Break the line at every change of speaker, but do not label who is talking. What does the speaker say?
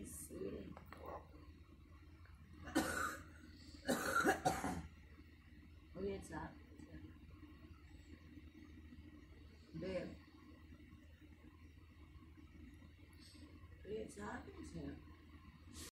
be seated. oh, yeah, it's up. Babe. It's happening to him.